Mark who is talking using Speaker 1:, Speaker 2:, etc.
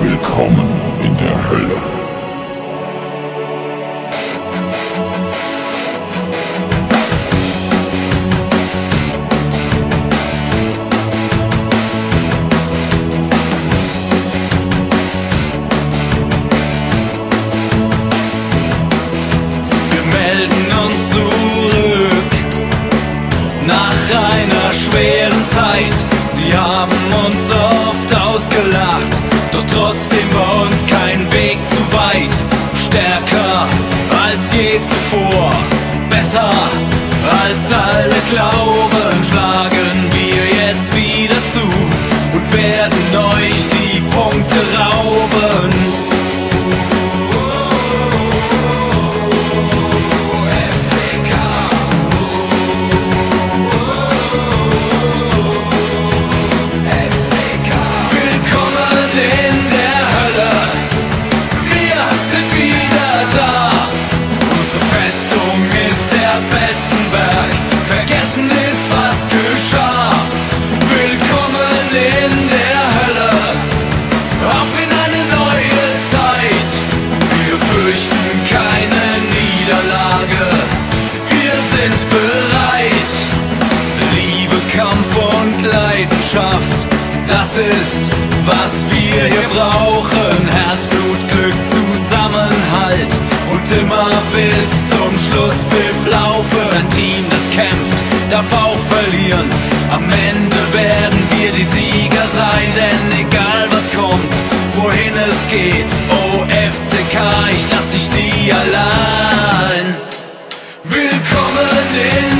Speaker 1: Willkommen in der Hölle.
Speaker 2: Wir melden uns zurück nach einer schweren Zeit. Sie haben uns oft ausgelacht, doch trotzdem war uns kein Weg zu weit. Stärker als je zuvor, besser als alle glauben, schlagen und Leidenschaft, das ist, was wir hier brauchen. Herzblut, Glück, Zusammenhalt und immer bis zum Schluss Pfiff laufen. Ein Team, das kämpft, darf auch verlieren. Am Ende werden wir die Sieger sein, denn egal was kommt, wohin es geht, OFCK, ich lass dich nie allein. Willkommen in